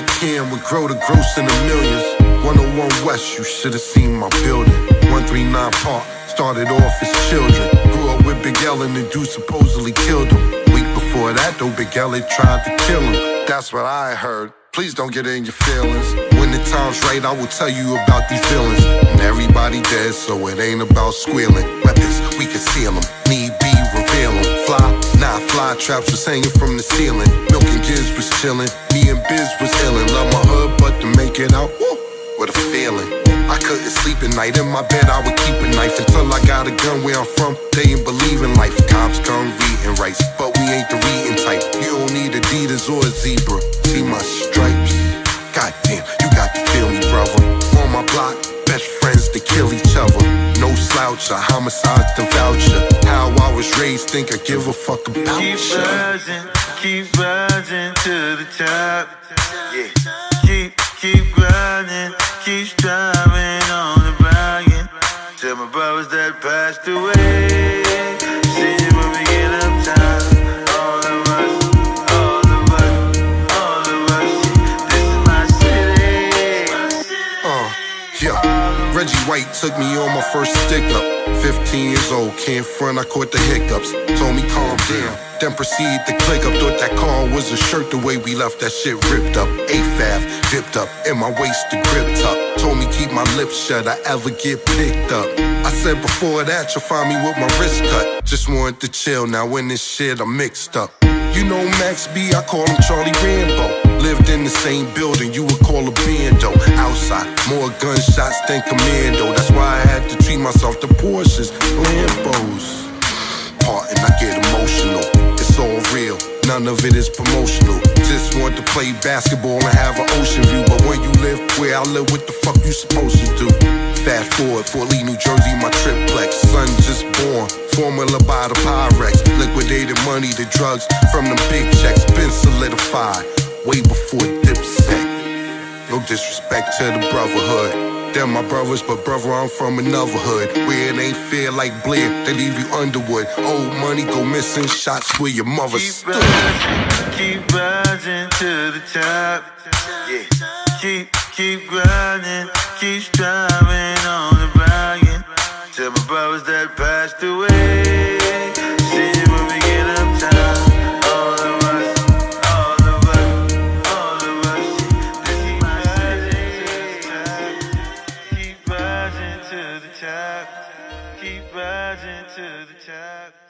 North Cam would grow to gross in the millions. 101 West, you should have seen my building. 139 Park, started off as children. Grew up with Big L and the dude supposedly killed him. Week before that, though, Big L tried to kill him. That's what I heard. Please don't get in your feelings. When the time's right, I will tell you about these villains. And everybody dead, so it ain't about squealing. Weapons, we conceal them. Need be, reveal them. Fly, nah, fly traps was hanging from the ceiling. Milk and Giz was chilling. Me and Biz was illin'. Love my hood, but to make it out, woo, what a feeling. I couldn't sleep at night. In my bed, I would keep a knife until I got a gun where I'm from. They ain't believe in life. Cops come reading rights, but we ain't the reading type. You don't need Adidas or a zebra. A homicide to voucher. How I was raised, think I give a fuck about Keep ya. rising, keep rising to the top. Yeah. Keep, keep grinding, keep striving on the bragging. Tell my brothers that passed away. Reggie White took me on my first stick up. 15 years old, can't front, I caught the hiccups. Told me calm down, then proceed to click up. Thought that car was a shirt the way we left that shit ripped up. AFAF, dipped up, in my waist the grip tuck. Told me keep my lips shut, I ever get picked up. I said before that, you'll find me with my wrist cut. Just wanted to chill, now in this shit I'm mixed up. You know Max B, I call him Charlie Rambo. Lived in the same building, you would call a bando. More gunshots than commando. That's why I had to treat myself to Porsches, Lambos. Part and I get emotional. It's all real, none of it is promotional. Just want to play basketball and have an ocean view. But when you live where I live, what the fuck you supposed to do? Fast forward, Fort Lee, New Jersey, my triplex. Son just born, formula by the Pyrex. Liquidated money, the drugs from the big checks. Been solidified, way before Dipset. Disrespect to the brotherhood. They're my brothers, but brother, I'm from another hood. Where it ain't fair like Blair, they leave you Underwood. Old money go missing, shots where your mother Keep stood. rising, keep rising to the top. Yeah. Keep, keep grinding, keep striving on the bragging. Tell my brothers that passed away. to the top. Keep rising to the top.